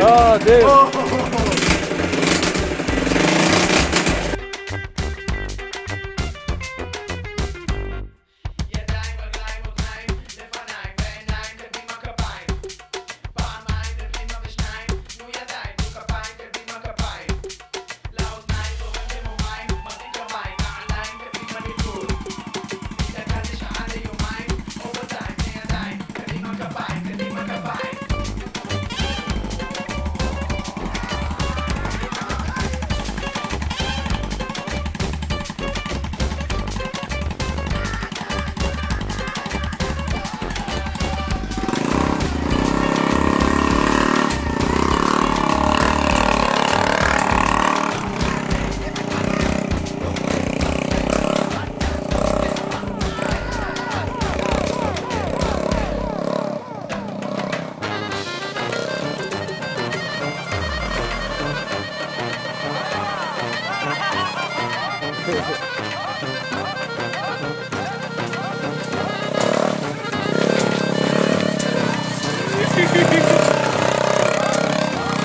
야, 아, 네. 어, 어, 어.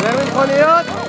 Lemon 28